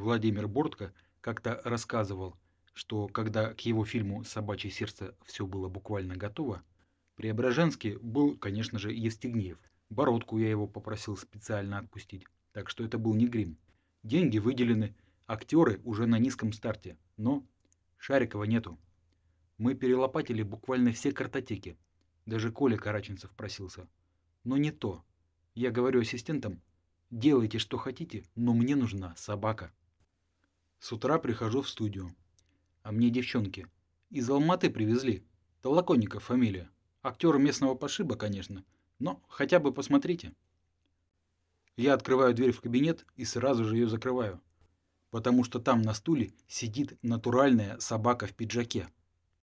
Владимир Бортко как-то рассказывал, что когда к его фильму «Собачье сердце» все было буквально готово, Преображенский был, конечно же, Евстигнеев. Бородку я его попросил специально отпустить, так что это был не грим. Деньги выделены, актеры уже на низком старте, но Шарикова нету. Мы перелопатили буквально все картотеки. Даже Коля Караченцев просился. Но не то. Я говорю ассистентам, делайте что хотите, но мне нужна собака. С утра прихожу в студию. А мне девчонки. Из Алматы привезли. Толоконников фамилия. Актер местного пошиба, конечно. Но хотя бы посмотрите. Я открываю дверь в кабинет и сразу же ее закрываю. Потому что там на стуле сидит натуральная собака в пиджаке.